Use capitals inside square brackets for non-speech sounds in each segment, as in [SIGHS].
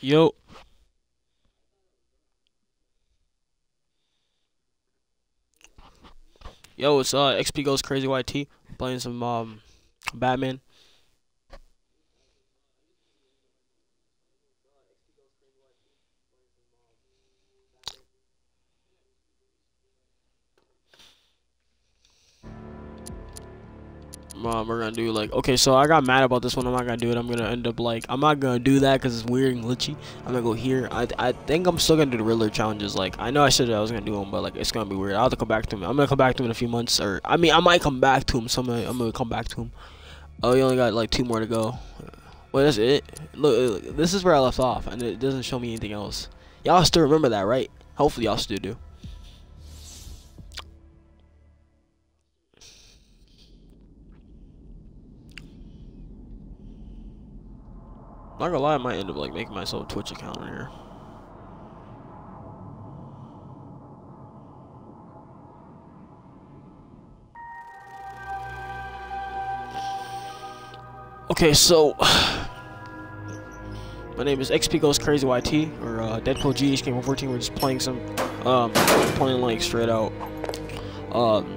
Yo. Yo, it's uh XP Goes Crazy YT playing some um Batman. Um, we're gonna do like okay so i got mad about this one. I'm not gonna do it. I'm gonna end up like i'm not gonna do that because it's weird and glitchy. I'm gonna go here. I i think i'm still gonna do the riddler challenges. Like i know i said i was gonna do them but like it's gonna be weird. I'll have to come back to him. I'm gonna come back to him in a few months or i mean i might come back to him. So i'm gonna, I'm gonna come back to him. Oh you only got like two more to go. Well that's it. Look, look this is where i left off and it doesn't show me anything else. Y'all still remember that right? Hopefully y'all still do Not gonna lie, I might end up like making myself a Twitch account in here. Okay, so [SIGHS] my name is XP Goes Crazy YT or uh, Deadpool GH Game 14. We're just playing some, um, playing like straight out, um,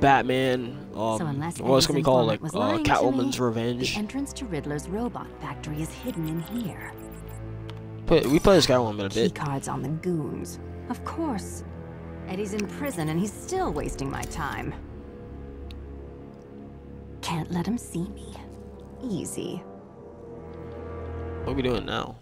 Batman. Um, So unless well, it's gonna be called like uh, Catwoman's me, Revenge. The entrance to Riddler's robot factory is hidden in here. Play, we play this Catwoman a Key bit. cards on the goons. Of course. Eddie's in prison and he's still wasting my time. Can't let him see me. Easy. What are we doing now?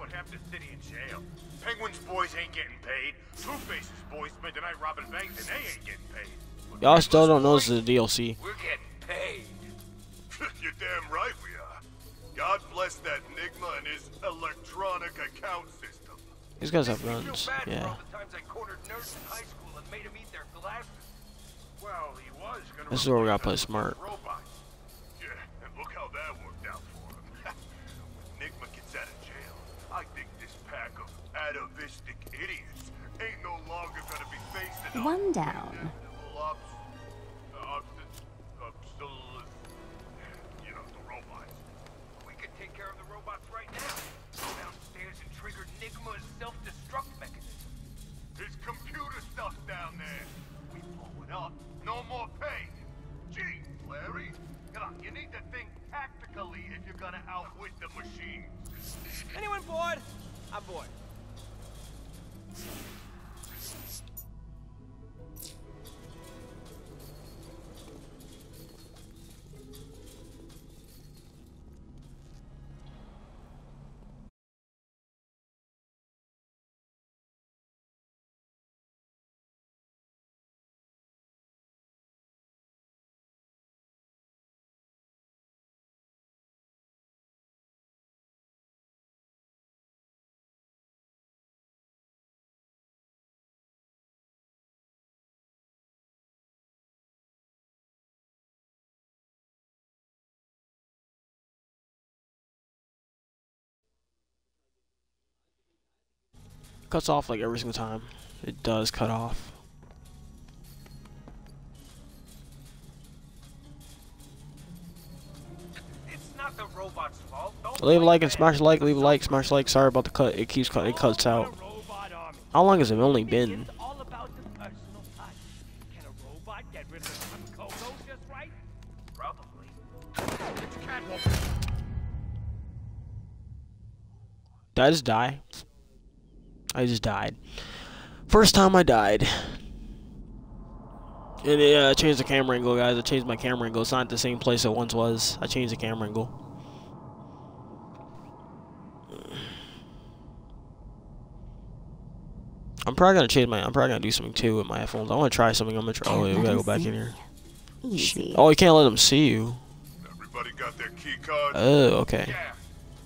Bat would have the city in jail. Penguin's boys ain't getting paid. Two-Face's boys spent the night robbing banks and they ain't getting paid. Y'all still don't know Riddler's this is a DLC. We're getting paid. [LAUGHS] You're damn right we are. God bless that Nigma and his electronic account system. These guys have Makes guns. Yeah. all the times I cornered nerds in high school and made 'em eat their glasses. Well, he was gonna This is where we gotta play smart. robots. Atavistic idiots ain't no longer gonna be facing One down. Ops, ops, ops, you know, the robots. We could take care of the robots right now. Go downstairs and trigger Nigma's self-destruct mechanism. His computer stuff's down there. We blow it up. No more pain. Gee, Larry. Come on, you need to think tactically if you're gonna outwit the machine. Anyone bored? I'm bored. よろしくお願いします。Cuts off like every single time. It does cut off. It's not the robot's fault. Don't Leave a like and smash a like, leave a like, smash a like. Sorry about the cut. It keeps cutting. It cuts out. How long has it only been? It's all about the personal touch. Can a robot get rid of some Coco just right? Probably. Did I die? I just died. First time I died. And yeah, I changed the camera angle, guys. I changed my camera angle. It's not the same place it once was. I changed the camera angle. I'm probably gonna change my. I'm probably gonna do something too with my headphones. I want to try something. I'm gonna try. Oh Can't wait, we gotta go back in here. Easy. Oh, you can't let them see you. Everybody got their key cards? Oh, okay. Yeah,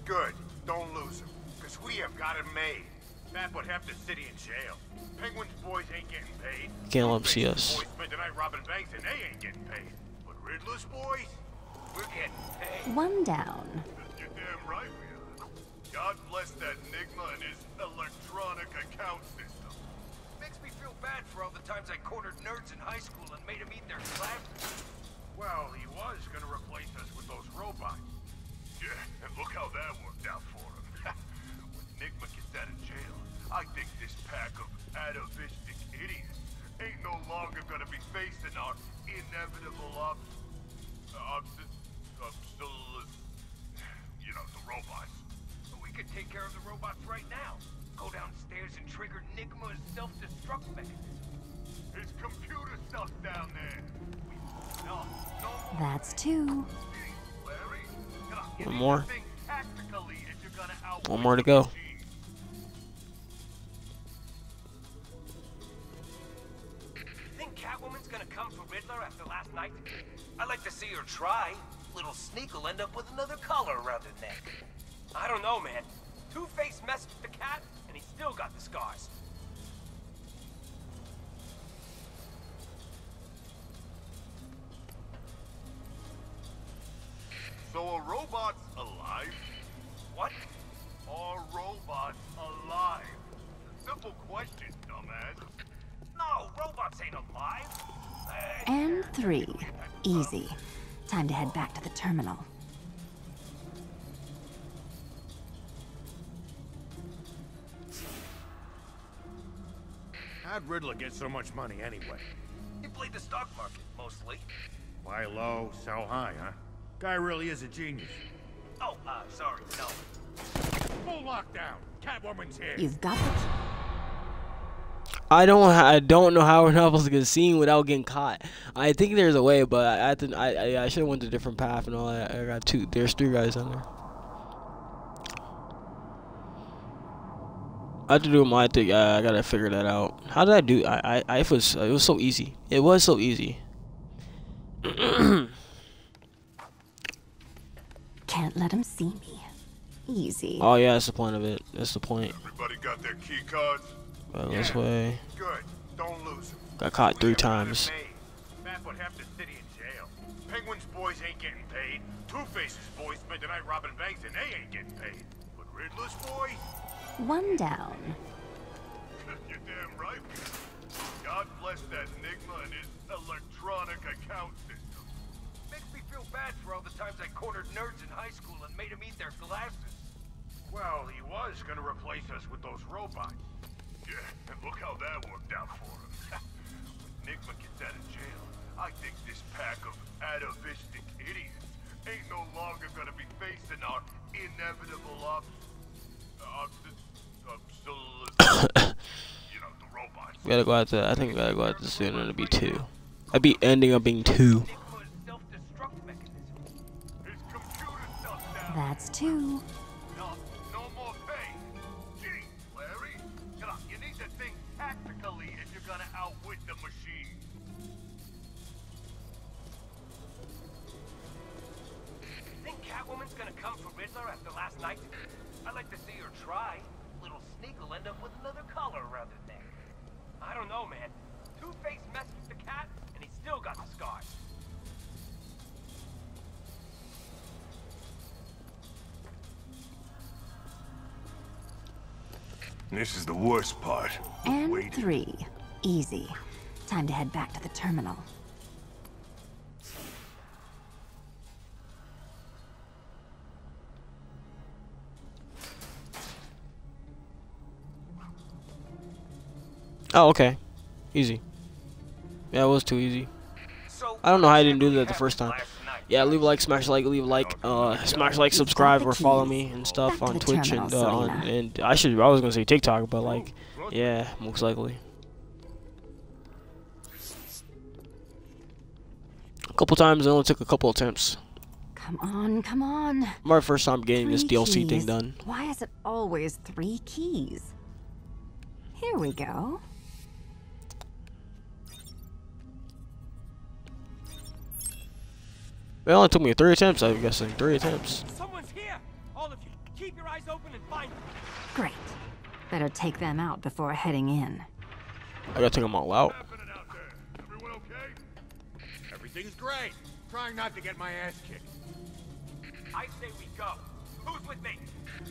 good. Don't lose them. Because we have got it made. Bat would have the city in jail. Penguin's boys ain't getting paid. Can't let 'em see us. boys spent the night robbing banks and they ain't getting paid. But Riddler's boys, we're getting paid. One down. You're damn right we are. God bless that Nigma and his electronic account system. Makes me feel bad for all the times I cornered nerds in high school and made them eat their classes. Well, he was gonna replace us with those robots. Yeah, and look how that worked out I think this pack of atavistic idiots ain't no longer gonna be facing our inevitable ob... ob... ob... you know, the robots. We could take care of the robots right now. Go downstairs and trigger Nigma's self-destruct mechanism. His computer stuff down there. We... No, no That's two. Larry, come on, you One more. tactically if you're gonna One more to the go. Night? I'd like to see her try. Little Sneak will end up with another collar around her neck. I don't know, man. Two-Face messed with the cat, and he still got the scars. So a robot's alive? Easy. Time to head back to the terminal. How'd Riddler get so much money anyway? He played the stock market, mostly. Buy low, sell high, huh? Guy really is a genius. Oh, uh, sorry, no. Full lockdown. Catwoman's here. You've got the I don't. I don't know how we're not supposed to get seen without getting caught. I think there's a way, but I I think- I, I, I should have went a different path and all that. I got two. There's three guys on there. I have to do my thing. Uh, I gotta figure that out. How did I do? I I, I it was it was so easy. It was so easy. [COUGHS] Can't let him see me. Easy. Oh yeah, that's the point of it. That's the point. Everybody got their key cards? Well, this Yeah. way. Good. Don't lose them. Got caught three times. Matt would have the city in jail. Penguin's boys ain't getting paid. Two-Face's boys spent the night robbing banks and they ain't getting paid. But Riddler's boy? One down. [LAUGHS] You're damn right. God bless that Enigma and his electronic account system. Makes me feel bad for all the times I cornered nerds in high school and made them eat their glasses. Well, he was gonna replace us with those robots. Yeah, and look how that worked out for him. when Enigma gets out of jail, I think this pack of atavistic idiots ain't no longer gonna be facing our inevitable ob... ob... obsolescence. [COUGHS] you know, the robots. We gotta go out to. I think we gotta go out to soon. It'll be two. I'd be ending up being two. Nigma's self-destruct mechanism. His computer stuff down. That's two. After last night? I'd like to see her try. Little Sneak will end up with another collar around her neck. I don't know, man. Two-Face messed with the cat, and he still got the scars. This is the worst part. And Waiting. three. Easy. Time to head back to the terminal. Oh, okay. Easy. Yeah, it was too easy. I don't know how I didn't do that the first time. Yeah, leave a like, smash a like, leave a like, uh, smash like, subscribe, or follow me and stuff on Twitch and uh, on, and I should I was gonna say TikTok, but like, yeah, most likely. A couple times, it only took a couple attempts. Come on, come on. My first time getting this Three DLC thing done. Why is it always three keys? Here we go. It only took me three attempts, I'm guessing. Three attempts. Someone's here! All of you, keep your eyes open and find them. Great. Better take them out before heading in. I gotta take them all out. happening out there? Everyone okay? Everything's great. Trying not to get my ass kicked. I say we go. Who's with me?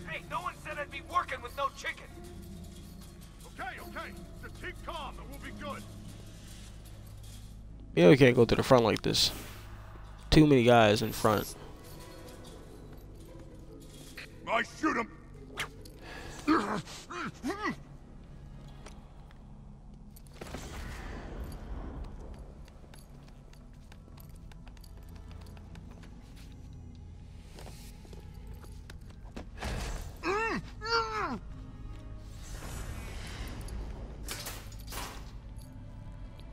Hey, no one said I'd be working with no chicken. Okay, okay. Just Keep calm and we'll be good. Yeah, we can't go to the front like this. Too many guys in front. I shoot him.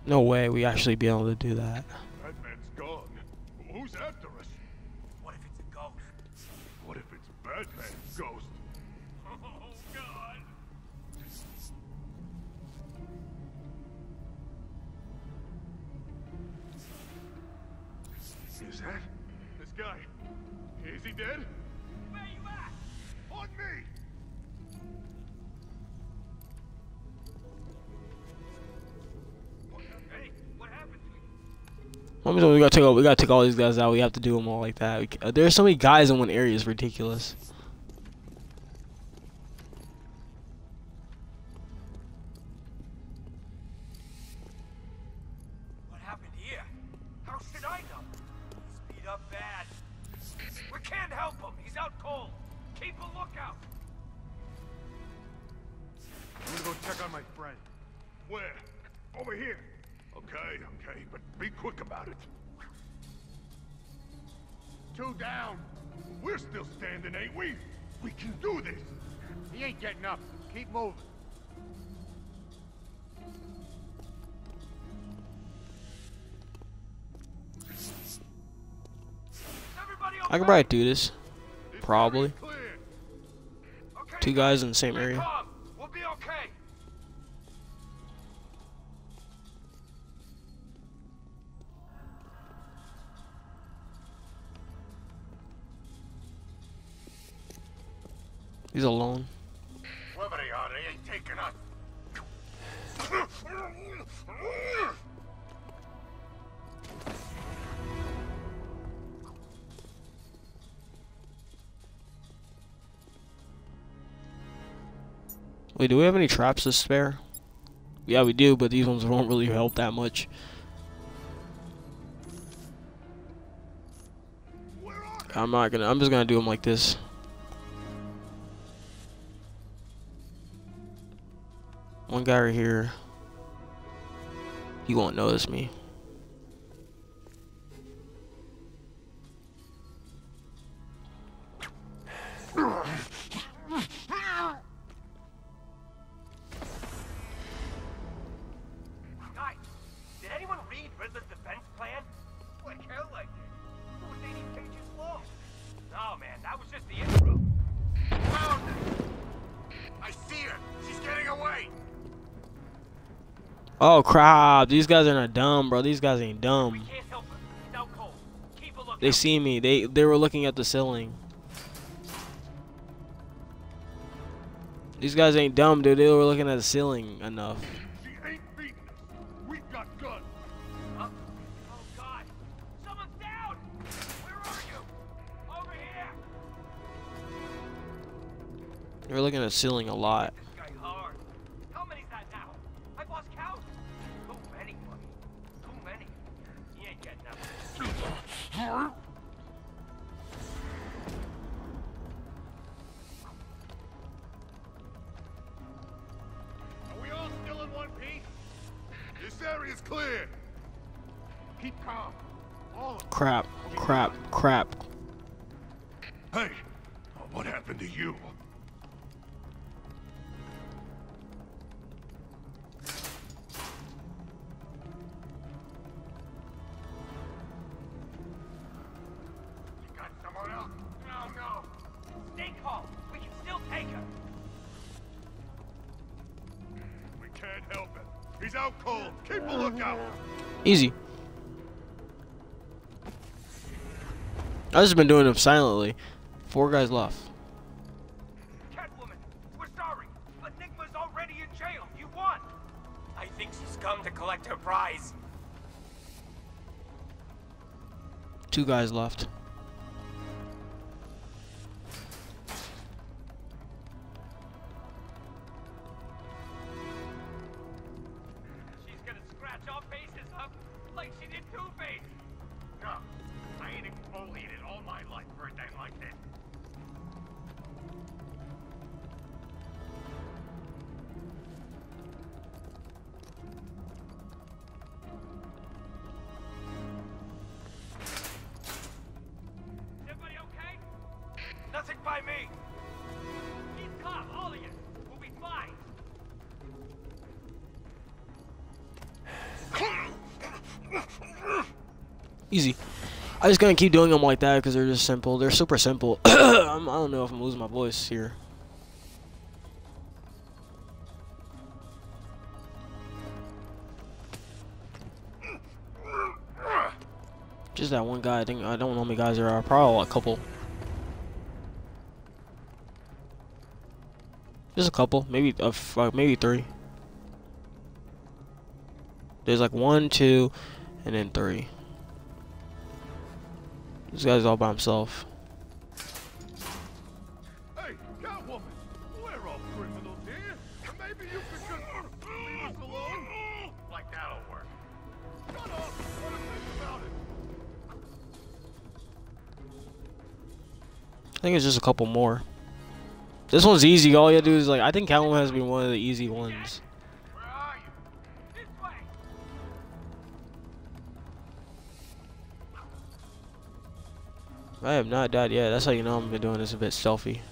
No way we actually be able to do that. We gotta take all, we gotta take all these guys out. We have to do them all like that. We, uh, there's so many guys in one area. It's ridiculous. Down. We're still standing, ain't we? We can do this. He ain't getting up. Keep moving. I can okay? probably do this. This Probably. area's clear. Okay, Two guys in the same area. He's alone. Wait, do we have any traps to spare? Yeah, we do, but these ones won't really help that much. I'm not gonna. I'm just gonna do them like this. One guy right here. He won't notice me. Crap! These guys are not dumb, bro. These guys ain't dumb. can't help her. He's out cold. Keep a lookout. They see me. They they were looking at the ceiling. These guys ain't dumb, dude. They were looking at the ceiling enough. She ain't beating us. We've got guns. Huh? Oh, God. Someone's down. Where are you? Over here. They were looking at the ceiling a lot. He's out cold. Keep a lookout. Easy. I've just been doing them silently. Four guys left. Catwoman, we're sorry, but Nigma's already in jail. You won. I think she's come to collect her prize. Two guys left. I just gonna keep doing them like that because they're just simple. They're super simple. [COUGHS] I'm, I don't know if I'm losing my voice here. Just that one guy. I think I don't know how many guys there are. Probably a couple. Just a couple, maybe uh, maybe three. There's like one, two, and then three. This guy's all by himself. Hey, Catwoman! We're all criminals here. Maybe you could just leave us alone? Like that'll work. Shut up! What do you think about it? I think it's just a couple more. This one's easy. All you do is like I think Catwoman has been one of the easy ones. I have not died yet. That's how you know I'm been doing this a bit stealthy.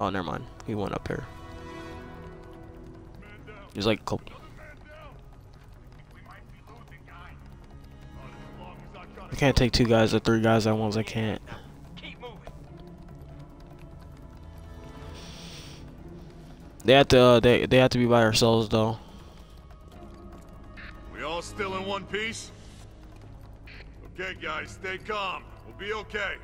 Oh, never mind. He went up here. He's like, as I can't take two guys or three guys at once. I can't. They have to. Uh, they they have to be by ourselves though. We all still in one piece? Okay, guys, stay calm. We'll be okay.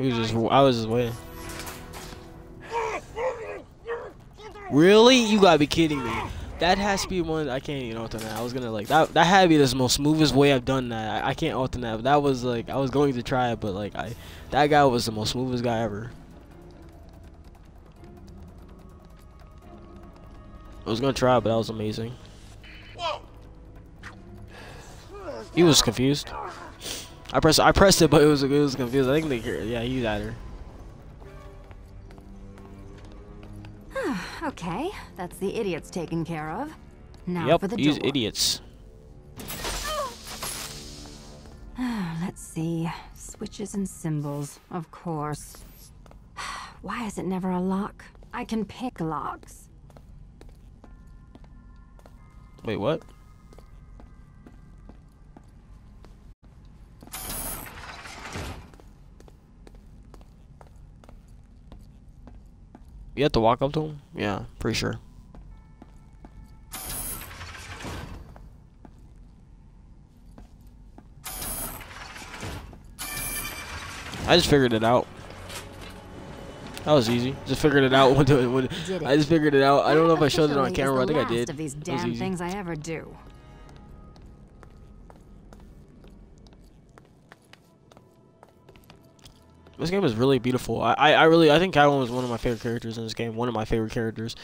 Work got him. together, He was just. guys. I was his way. Really? You gotta be kidding me. That has to be one I can't even alternate. I was gonna like that. That had to be the most smoothest way I've done that. I, I can't alternate. But that was like I was going to try it, but like I, that guy was the most smoothest guy ever. I was gonna try, it, but that was amazing. Whoa! He was confused. I pressed. I pressed it, but it was it was confused. I think they. Yeah, he got her. [SIGHS] Okay, that's the idiots taken care of. Now yep, for the these door. idiots. [SIGHS] Let's see. Switches and symbols, of course. [SIGHS] Why is it never a lock? I can pick locks. Wait, what? You have to walk up to him? Yeah, pretty sure. I just figured it out. That was easy. Just figured it out. [LAUGHS] When, the- when, I just figured it out. I don't know if I showed it on camera. I think I did. of these It was damn easy. things I ever do. This game is really beautiful. I, I, I really, I think Catwoman was one of my favorite characters in this game. One of my favorite characters.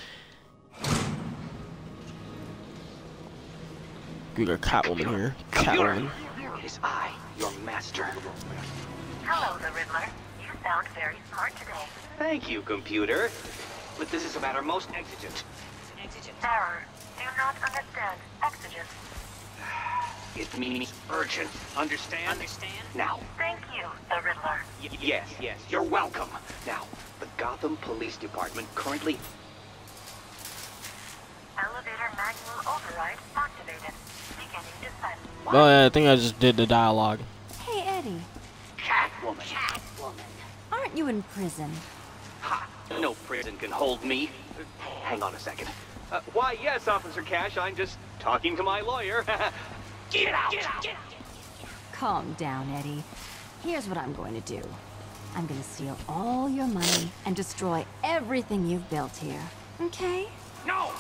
We got Catwoman here. Catwoman. It is I, your master. Hello, the Riddler. You sound very smart today. Thank you, computer. But this is a matter most exigent. Exigent. Error. Do not understand. Exigent. It means urgent. Understand? Understand? Now. Thank you, the Riddler. Y yes, yes, you're welcome. Now, the Gotham Police Department currently... Elevator manual override activated. Beginning descent. Oh yeah, I think I just did the dialogue. Hey, Eddie, Catwoman. Catwoman. aren't you in prison? Ha! No prison can hold me. Hang on a second. Uh, why, yes, Officer Cash, I'm just talking to my lawyer. [LAUGHS] Get out! Calm down, Eddie. Here's what I'm going to do. I'm gonna steal all your money and destroy everything you've built here. Okay? No!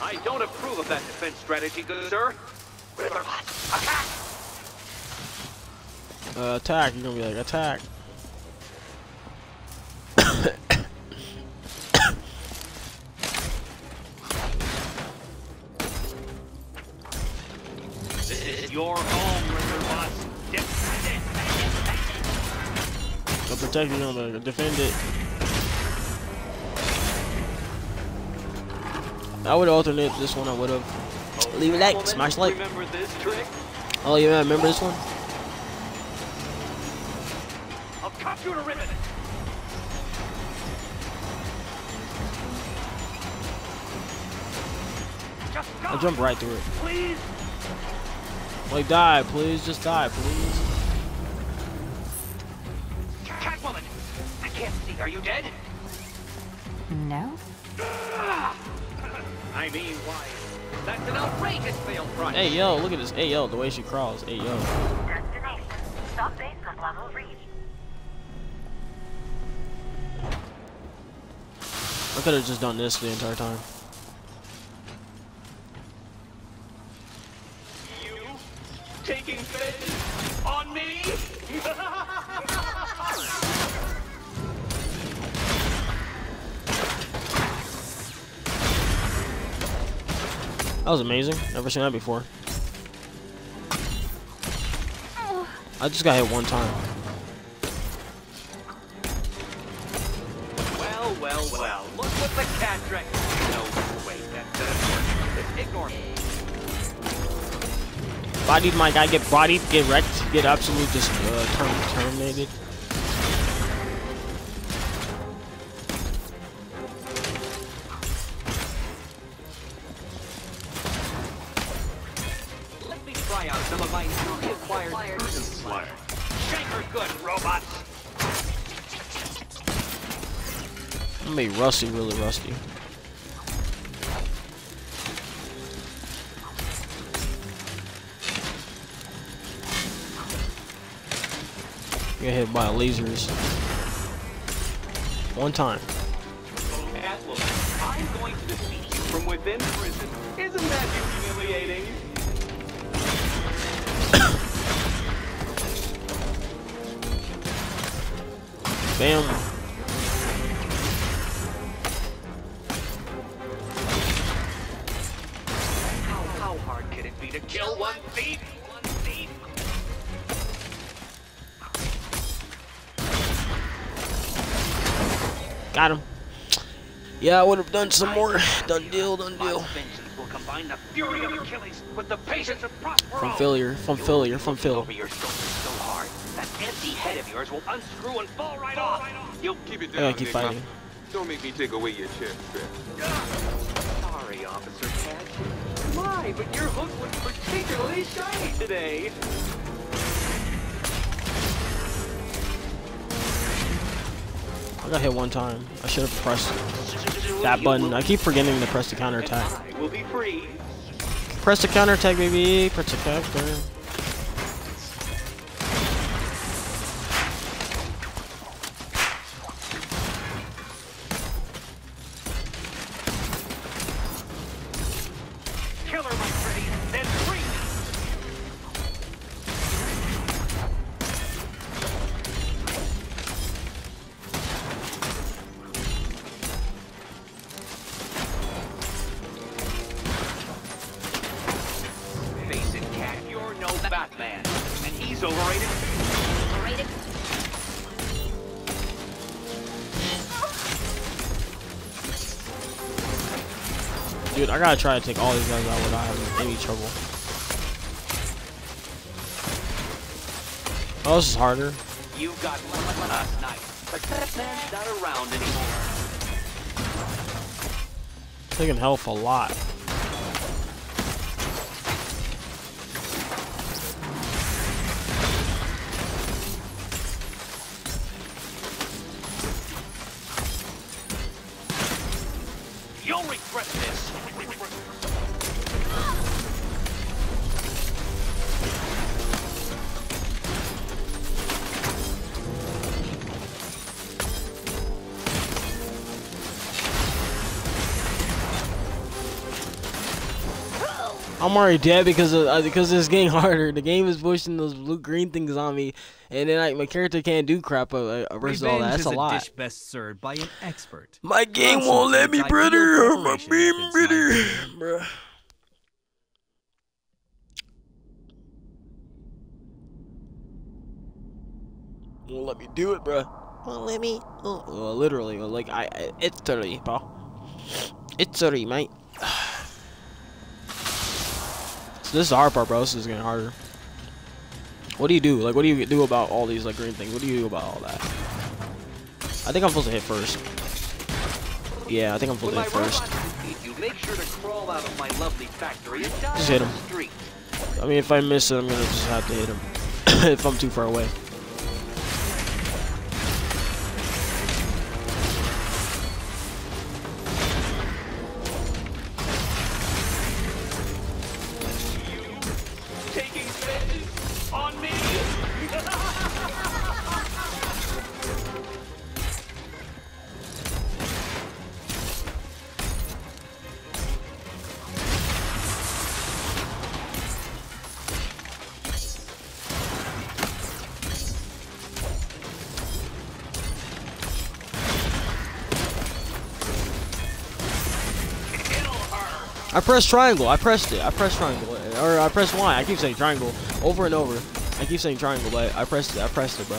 I don't approve of that defense strategy, good sir. Riddlerbot, attack! Uh, attack. You're gonna be like attack. This is your home, Riddlerbots. Defend it! Go protect. You're gonna defend it. I would alternate this one. I would have. Leave it like, smash like. Remember this trick? Oh yeah, remember this one? I'll cut you to ribbon. Just I die, jumped right through it. please. Like die, please. Just die, please. Catwoman, I can't see. Are you dead? No? I mean, why? That's an outrageous fail front. Hey yo, look at this. Hey yo, the way she crawls. Hey yo. Destination. Sub basement level reached. I could have just done this the entire time. That was amazing. Never seen that before. I just got hit one time. well, well, well. Look what the cat dragged. No, wait, that doesn't work. Ignore me. Bodied my guy, get bodied, get wrecked, get absolutely just uh, term terminated. Rusty, really rusty. Get hit by lasers. One time. Catwoman, I'm going to defeat you [COUGHS] from within prison. Isn't that humiliating? Bam. Yeah, I would have done some more. Done deal, done deal. vengeance will combine the fury of Achilles with the patience of Prospero. From failure, from failure, from fail. Over your shoulders so hard, that empty head of yours will unscrew and fall right off. You Keep I gotta keep fighting. Don't make me take away your chest. Sorry, Officer Cash. Why, but your hook was particularly shiny today. I got hit one time. I should have pressed that button. I keep forgetting to press the counterattack. I will be free. Press the counter attack, baby. Press the counter. Gotta try to take all these guys out without having any trouble. Oh, this is harder. You got one last night, but that man's not around anymore. Taking health a lot. I'm already dead because of uh, because it's getting [LAUGHS] harder. The game is pushing those blue green things on me, and then like my character can't do crap uh, uh, versus all that. That's a a lot. dish best served by an expert. My game won't let me, Concentrate's brother. ideal I'm a preparation beam, methods brother, [LAUGHS] bruh. Won't let me do it, bruh. Won't let me. Oh, well, literally, like I, I, it's thirty, bro. It's thirty, mate. So this is the hard part, bro. This is getting harder. What do you do? Like, what do you do about all these like green things? What do you do about all that? I think I'm supposed to hit first. Yeah, I think I'm supposed When to hit first. robots you, sure to crawl out of my lovely factory and die Just hit him. I mean, if I miss it, I'm gonna just have to hit him. [COUGHS] if I'm too far away. I pressed triangle. I pressed it. I pressed triangle. Or I pressed Y. I keep saying triangle over and over. I keep saying triangle, but I pressed it. I pressed it, bro.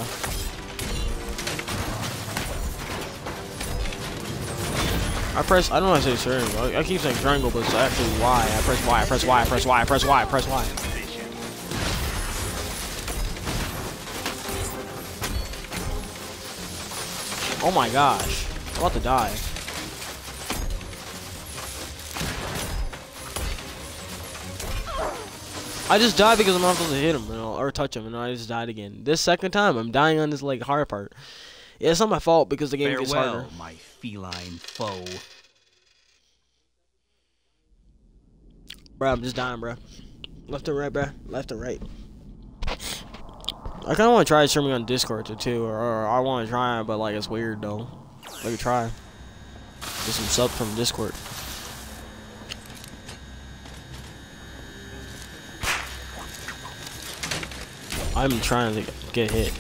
I press. I don't how to say triangle. I, I keep saying triangle, but it's actually Y. I press Y. I press Y. I press Y. I press Y. I press Y. Oh my gosh. I'm about to die. I just died because I'm not supposed to hit him or touch him, and I just died again. This second time, I'm dying on this like hard part. Yeah, it's not my fault because the game gets harder. Farewell, my feline foe. Bro, I'm just dying, bro. Left and right, bro. Left and right. I kind of want to try streaming on Discord too, or, or I want to try but like it's weird though. Let me try. Get some sub from Discord. I'm trying to get hit.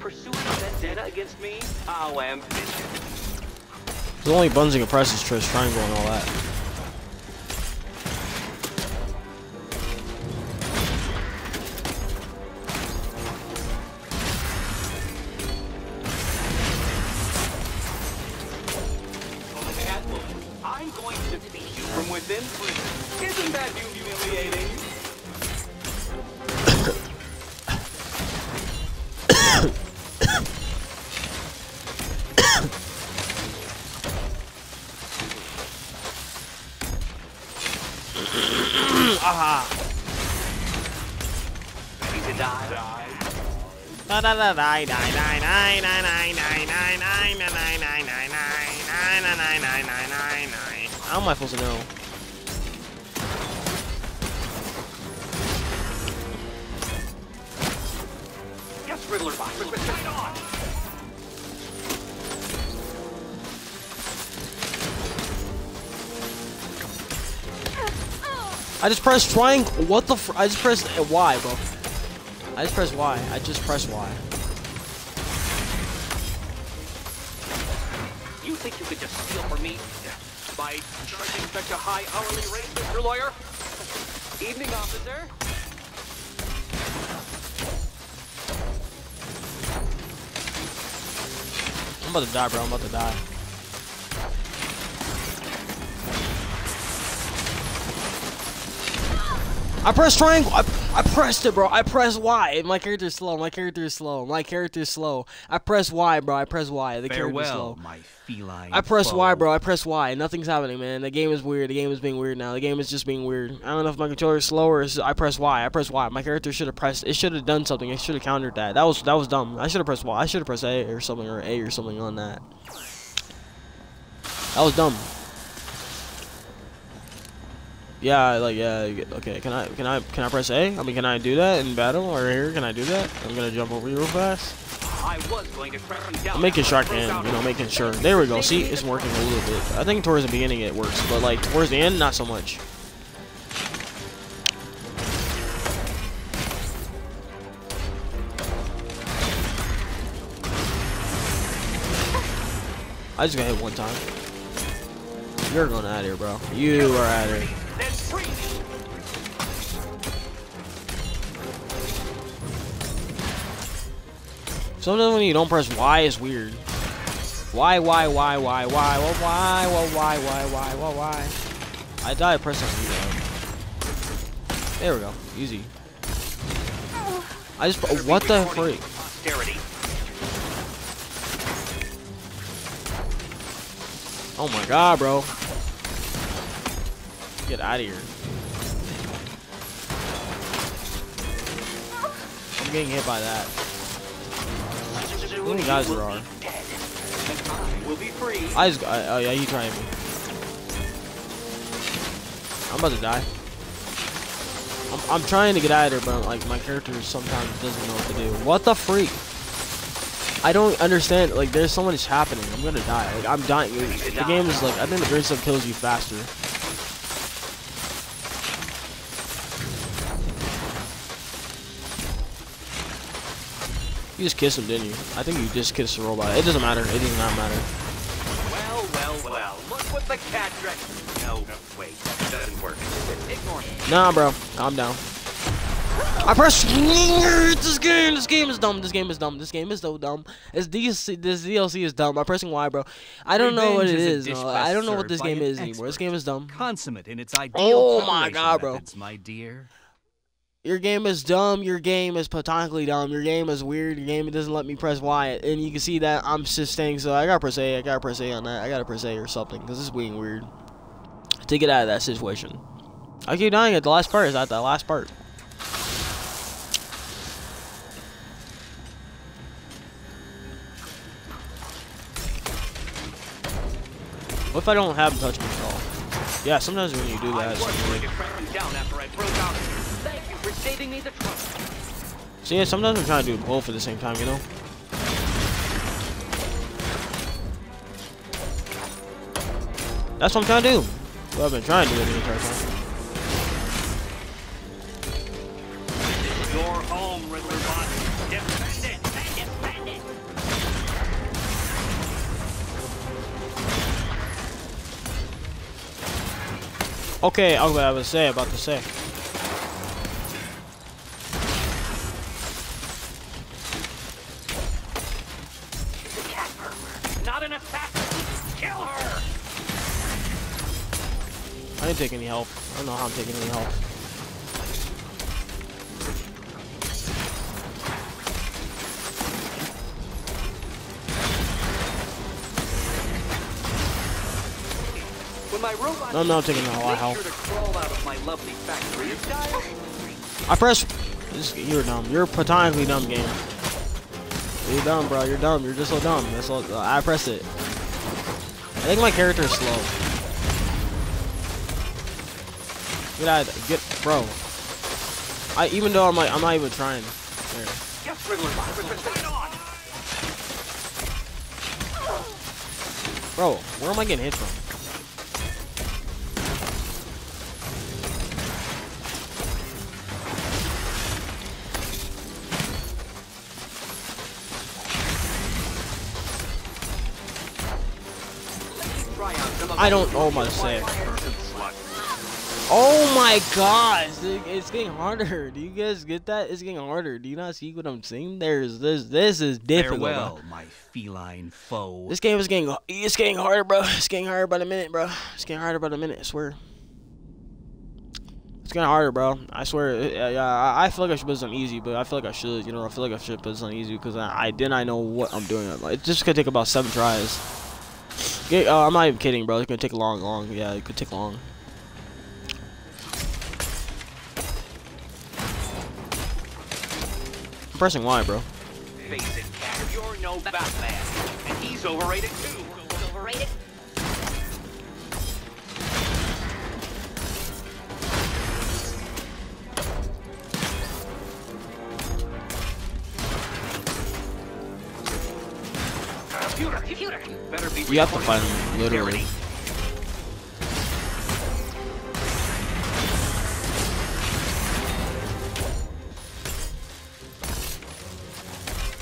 Pursuing vendetta against me? Ah, Ambitious. There's only buttons you can press is Trish triangle and all that. How am I supposed to know? Yes, Riddler box. Right on. I just pressed triangle. What the? Fr I just pressed uh, Y, bro. I just pressed Y. I just pressed Y. Mr. Lawyer? Evening, officer. I'm about to die, bro. I'm about to die. I pressed triangle. I, I pressed it, bro. I pressed Y. My character's slow. My character's slow. My character's slow. I press Y, bro. I press Y. The character's Farewell, slow. my feline I press foe. Y, bro. I press Y. Nothing's happening, man. The game is weird. The game is being weird now. The game is just being weird. I don't know if my controller's slower. Or I press Y. I press Y. My character should have pressed. It should have done something. It should have countered that. That was that was dumb. I should have pressed Y. I should have pressed A or something or A or something on that. That was dumb yeah, like yeah, okay. Can I can I can I press A? I mean, can I do that in battle or here? Can I do that? I'm gonna jump over you real fast. I was going to crack down. I'm making sure I can, you know, making sure. There we go. See, it's working a little bit. I think towards the beginning it works, but like towards the end, not so much. I just got hit one time. You're going out of here, bro. You are out of here. Then freeze! Sometimes when you don't press Y, it's weird. Why, why, why, why, why, why, why, why, why, why, why, why, why? I died pressing reload. There we go. Easy. I just. What the freak? Oh my god, bro. Get out of here. I'm getting hit by that. How many guys there are? I just. Oh yeah, he trying me. I'm about to die. I'm, I'm trying to get out of there, but like my character sometimes doesn't know what to do. What the freak? I don't understand. Like, there's so much happening. I'm gonna die. Like, I'm dying. The game is like, I think the great stuff kills you faster. You just kissed him, didn't you? I think you just kissed the robot. It doesn't matter. It does not matter. Well, well, well. Look what the cat dressed. No, wait, that doesn't work. Ignore me. Nah, bro. I'm down. I press. [LAUGHS] This game. This game is dumb. This game is dumb. This game is so dumb. This DLC. This DLC is dumb. I'm pressing Y, bro. I don't know what it Revenge is a is. dish no. best I don't know what this game an is anymore. This game is dumb. Consummate in its ideal Oh my preparation God, bro. methods, my dear. Your game is dumb. Your game is platonically dumb. Your game is weird. Your game doesn't let me press Y, and you can see that I'm just staying. So I gotta press A. I gotta press A on that. I gotta press A or something because it's being weird. To get out of that situation. I keep dying at the last part. Is at the last part. What if I don't have touch control? Yeah, sometimes when you do that, I it's was weird. going to track him down after I broke out. Thank you for saving me the trouble. See, yeah, sometimes I'm trying to do both at the same time, you know? That's what I'm trying to do. Well, I've been trying to do it the entire time. Your home, Riddler bot. Defend it. Defend it. Okay, I'll what I was say about to say. Didn't take any help. I don't know how I'm taking any help. When my robot No, I'm taking a lot of help. sure to crawl out of my lovely factory. Dial I press. You're dumb. You're platonically dumb game. You're dumb, bro. You're dumb. You're just so dumb. That's all. I press it. I think my character is slow. Get out. of- Get, bro. I even though I'm like I'm not even trying. There. Bro, where am I getting hit from? I don't- oh my sake. Oh my it- it's getting harder. Do you guys get that? It's getting harder. Do you not see what I'm saying? There's this. This is difficult. bro. Farewell, my feline foe. This game is getting it's getting harder, bro. It's getting harder by the minute, bro. It's getting harder by the minute. I swear. It's getting harder, bro. I swear. Yeah, I I feel like I should put on easy, but I feel like I should. You know, I feel like I should put on easy because I, I then I know what I'm doing. It's just gonna take about seven tries. Yeah, uh, I'm not even kidding, bro. It's gonna take a long, long. Yeah, it could take long. I'm pressing Y, bro. Face it, Cat. You're no Batman. And he's overrated too. Overrated? Computer, computer. Better be We have to find him, literally.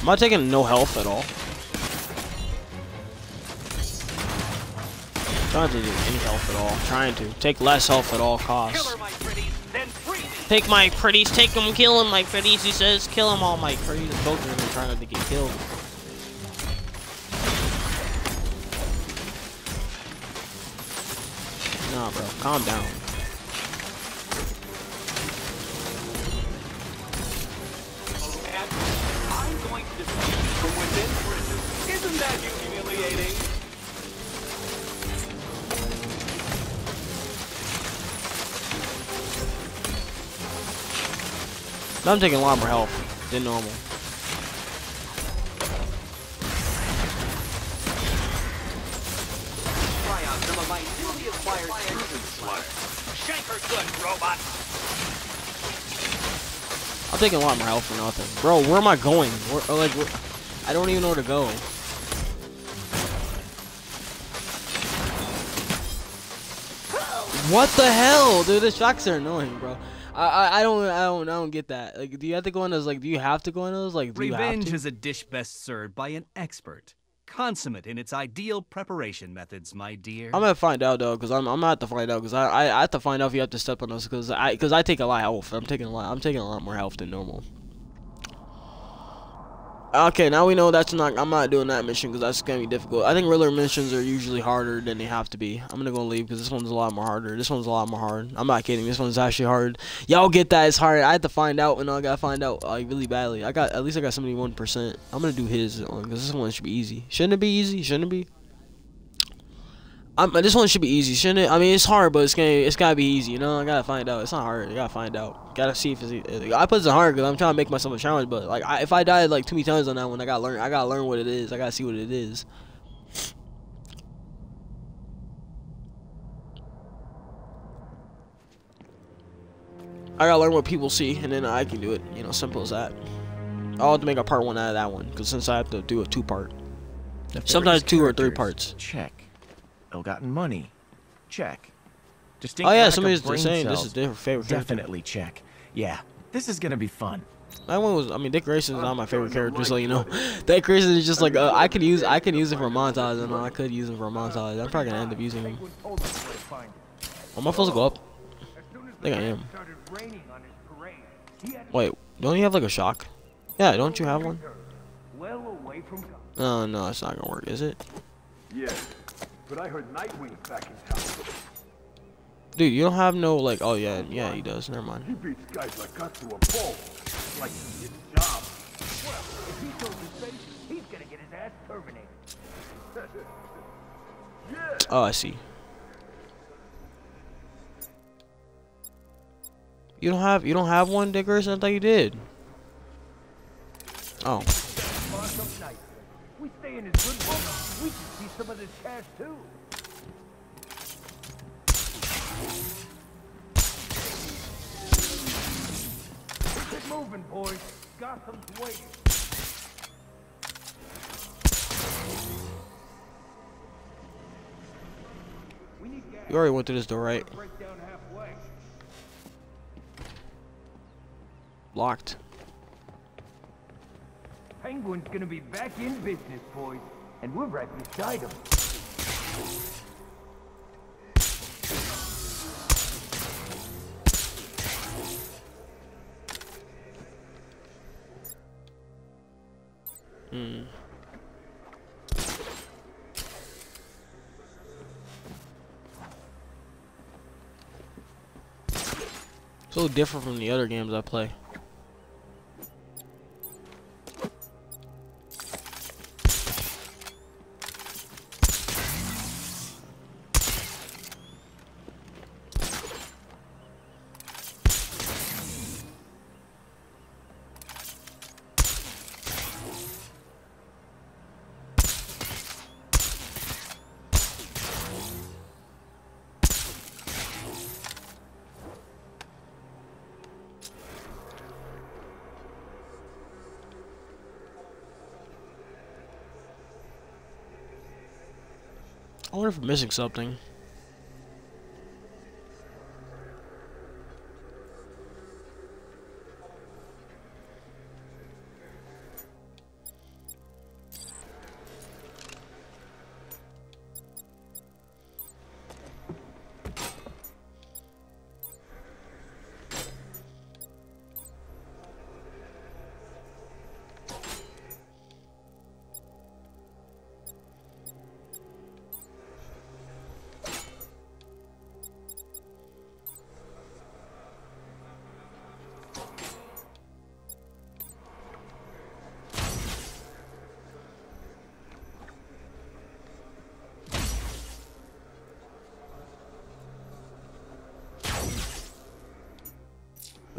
I'm not taking no health at all. Trying to do any health at all. Trying to take less health at all costs. her, my pretties, then free me. Take my pretties, take them, kill them, my pretties. He says, kill them all, my pretties. Both of them are trying to get killed. Nah, bro, calm down. Isn't humiliating? I'm taking a lot more health than normal. Try out some of my newly acquired slug. Shank her good, robot. I'm taking a lot more health for nothing. Bro, where am I going? Where, like, where, I don't even know where to go. What the hell, dude? The shocks are annoying, bro. I, I I don't I don't I don't get that. Like, do you have to go in those? Like, do you have to go in those? Like, do you have Revenge is a dish best served by an expert. Consummate in its ideal preparation methods, my dear. I'm gonna find out though, cause I'm I'm gonna have to find out, cause I, I I have to find out if you have to step on those, cause I cause I take a lot of health. I'm taking a lot. I'm taking a lot more health than normal. Okay, now we know that's not. I'm not doing that mission because that's gonna be difficult. I think Riddler missions are usually harder than they have to be. I'm gonna go leave because this one's a lot more harder. This one's a lot more hard. I'm not kidding. This one's actually hard. Y'all get that? It's hard. I have to find out, and I gotta find out like really badly. I got at least I got 71 percent. I'm gonna do his because this one should be easy. Shouldn't it be easy? Shouldn't it be? I'm, this one should be easy, shouldn't it? I mean, it's hard, but it's gonna it's gotta be easy. You know, I gotta find out. It's not hard. I gotta find out. Gotta see if it's. e- I put it hard because I'm trying to make myself a challenge. But like, I, if I died like too many times on that one, I gotta learn. I gotta learn what it is. I gotta see what it is. I gotta learn what people see, and then I can do it. You know, simple as that. I'll have to make a part one out of that one, because since I have to do a two part. Sometimes two or three parts. Check. Ill-gotten money. Check. Distinct Oh yeah, lack of somebody's brain saying this is their favorite character. Definitely check. Yeah, this is gonna be fun. That one was. I mean, Dick Grayson is not my favorite character, so you know. [LAUGHS] [LAUGHS] Dick Grayson is just like uh, I could use. I could use it for montage, and I could use it for montage. I'm probably gonna end up using him. told us where to. Am I supposed to go up? As soon as I think I am. started raining on his parade, he had Wait, don't you have like a shock? Yeah, don't you have one? well away from God. No, no, it's not gonna work, is it? Yeah, but I heard Nightwing's back in town. Dude, you don't have no like. Oh yeah, yeah, he does. Never mind. He beats guys like us to a pulp. Like his job. Well, if he shows his face, he's gonna get his ass terminated. [LAUGHS] Yeah. Oh, I see. You don't have. You don't have one, Dick Grayson. I thought you did. Oh. Some of this cash too. Get moving, boys. Gotham's waiting. We. You already went through this door, right? Break down halfway. Locked. Penguin's gonna be back in business, boys. And we're right beside him. Hmm. So different from the other games I play. Missing something.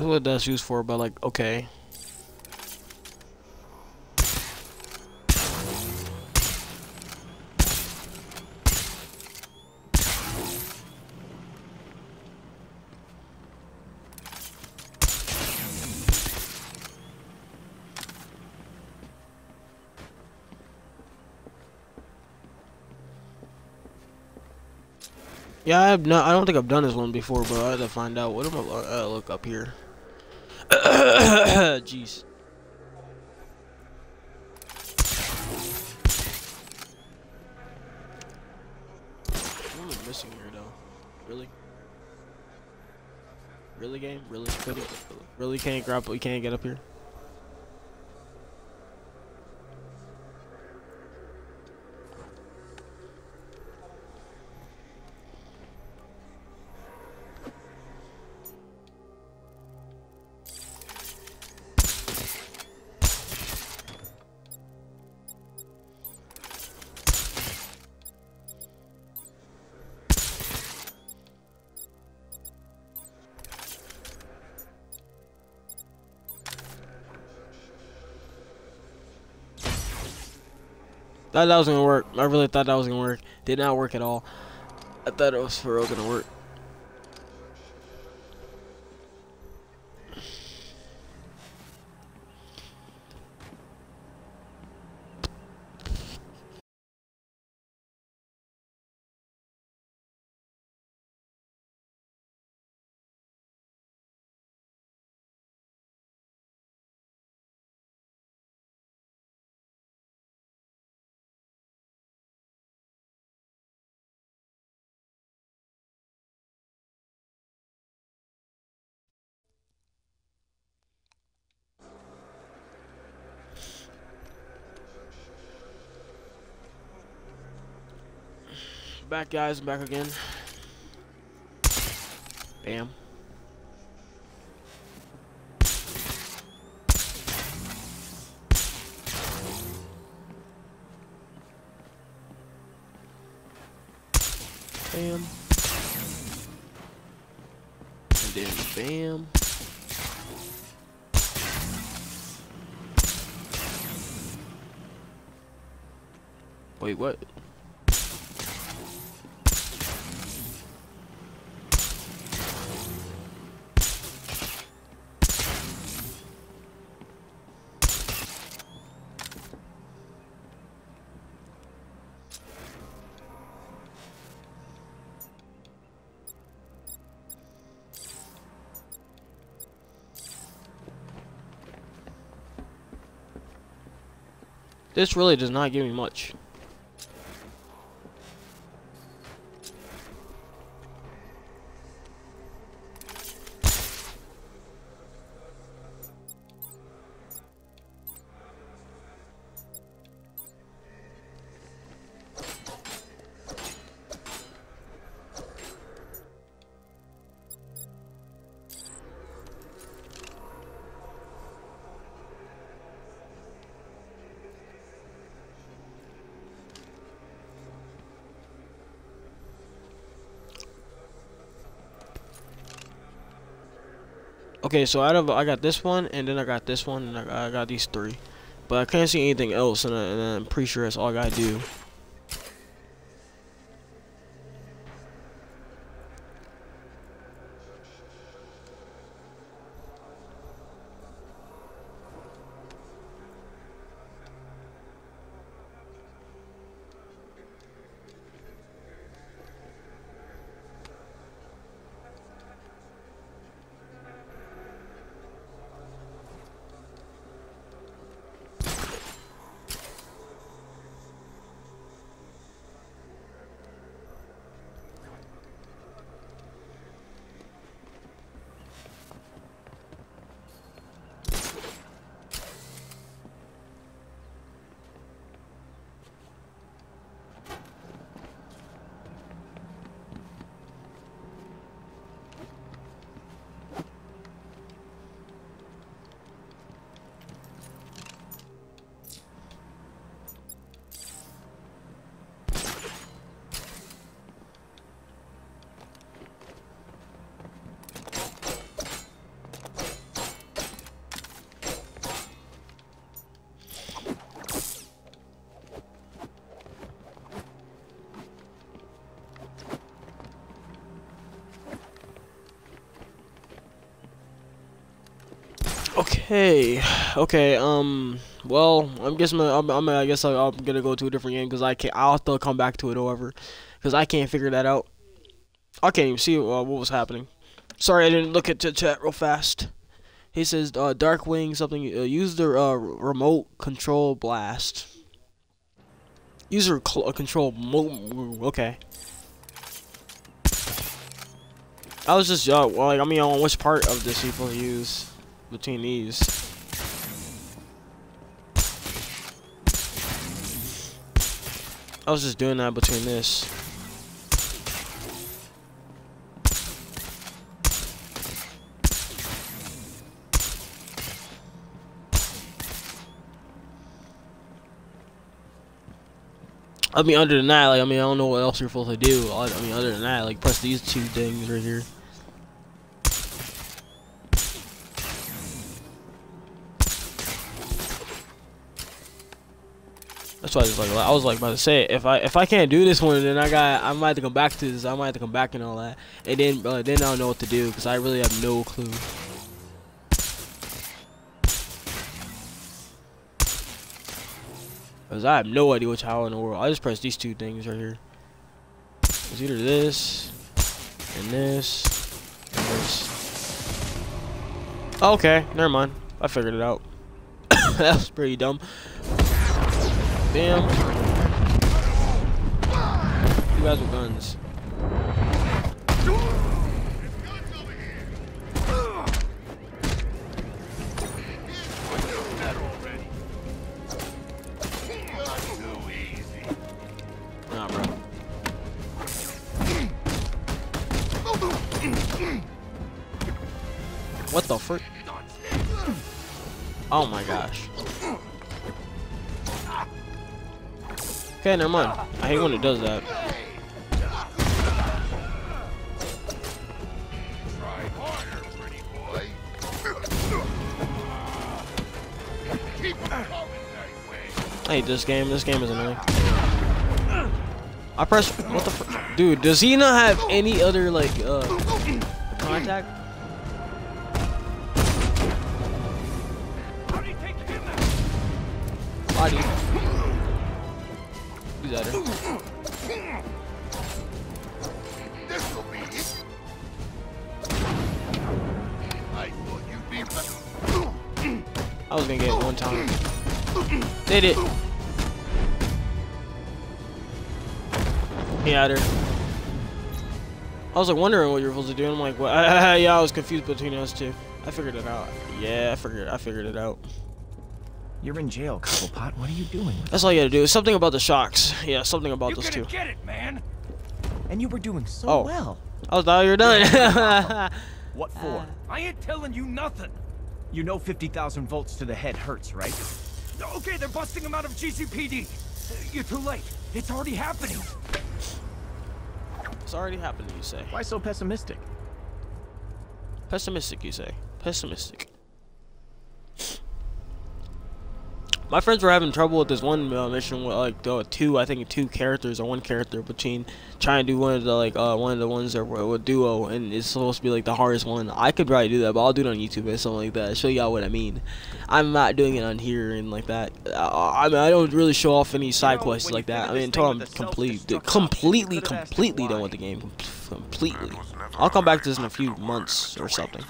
What that's used for, but like, okay. Yeah, I have no. I don't think I've done this one before, but I had to find out. What am I? Uh, look up here. [COUGHS] Jeez. I missing here, though? Really? Really, game? Really? Really? Really can't grab? We can't get up here. I thought that was gonna work. I really thought that was gonna work. Did not work at all. I thought it was for real gonna work. Back guys, back again. Bam. Bam. And then bam. Wait, what? This really does not give me much. Okay, so out of I got this one, and then I got this one, and I got, I got these three, but I can't see anything else, and, I, and I'm pretty sure that's all I gotta do. Okay, okay. Um. Well, I'm guessing I'm, I'm I guess I, I'm gonna go to a different game because I can't. I'll still come back to it, however, because I can't figure that out. I can't even see uh, what was happening. Sorry, I didn't look at the chat real fast. He says, uh, Darkwing something. Uh, use the uh, remote control blast. User cl control. okay. I was just uh, well, like I mean, on which part of this people use between these. I was just doing that between this. I mean, other than that, like, I mean, I don't know what else you're supposed to do. I mean, other than that, like, press these two things right here. That's why I was like, I was like about to say, if I if I can't do this one, then I got I might have to come back to this. I might have to come back and all that, and then uh, then I don't know what to do because I really have no clue. Because I have no idea which how in the world. I just press these two things right here. It's either this, and this, and this. Okay, never mind. I figured it out. [COUGHS] that was pretty dumb. Damn. You guys with guns. What the frick? Oh my gosh. Okay, never mind. I hate when it does that. I hate this game. This game is annoying. I press. What the? Dude, does he not have any other like uh contact? I was like wondering what you're supposed to do. I'm like, well, [LAUGHS] yeah, I was confused between us two. I figured it out. Yeah, I figured, I figured it out. You're in jail, Cobblepot. What are you doing? That's all you gotta do. Something about the shocks. Yeah, something about You're those gonna two. get it, man. And you were doing so Oh. well. I was thought oh, you were done. [LAUGHS] What for? Uh. I ain't telling you nothing. You know 50,000 volts to the head hurts, right? Okay, they're busting him out of GCPD. You're too late. It's already happening. It's already happened, you say. Why so pessimistic? Pessimistic, you say. Pessimistic. My friends were having trouble with this one uh, mission with like the two, I think two characters or one character between trying to do one of the like uh one of the ones that were with duo and it's supposed to be like the hardest one. I could probably do that, but I'll do it on YouTube or something like that. Show y'all what I mean. I'm not doing it on here and like that. Uh, I mean, I don't really show off any side know, quests when like that. I mean, this until I'm with complete, self-destruct completely, option, you could've asked completely done with the game. Completely. I'll come back to this in a few months or something.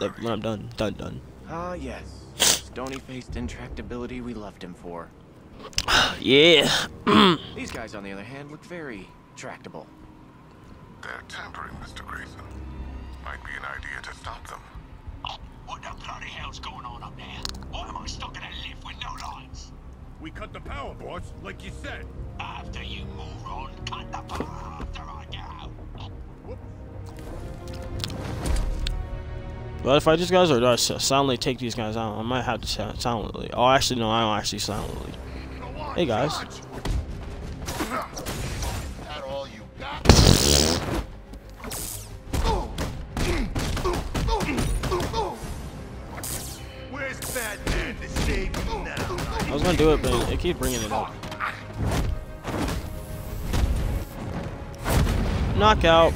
Like, when I'm done, done, done. Ah, yes. Stony-faced intractability we loved him for. [SIGHS] Yeah. [CLEARS THROAT] These guys, on the other hand, look very tractable. They're tampering, Mr. Grayson. Might be an idea to stop them. What the bloody hell's going on up there? Why am I stuck in a lift with no lights? We cut the power, boss, like you said. After you moron, cut the power after I go. But if I just guys or do I silently take these guys out, I might have to silently. Oh, actually, no, I don't actually silently. Hey guys. I was gonna do it, but it keeps bringing it up. Knockout.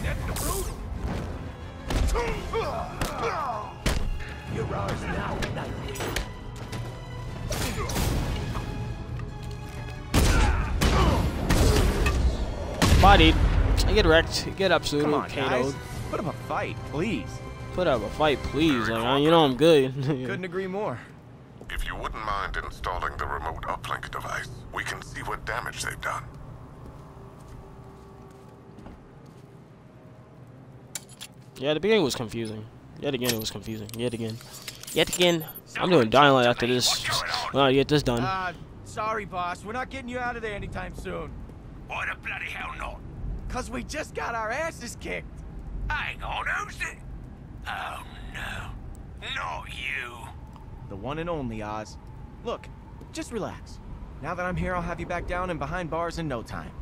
Bodied. I get wrecked. Get absolutely Come on, guys. KO'd. Put up a fight, please. Put up a fight, please. Like, you know I'm good. [LAUGHS] Couldn't agree more. If you wouldn't mind installing the remote uplink device, we can see what damage they've done. yeah, the beginning was confusing. Yet again, it was confusing. Yet again. Yet again. I'm doing Dying Light after this. When I get this done. Uh, sorry, boss. We're not getting you out of there anytime soon. Why the bloody hell not? Cause we just got our asses kicked. Hang on, who's it? Oh no. Not you. The one and only Oz. Look, just relax. Now that I'm here, I'll have you back down and behind bars in no time.